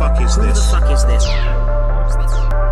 fuck is Who the fuck is this?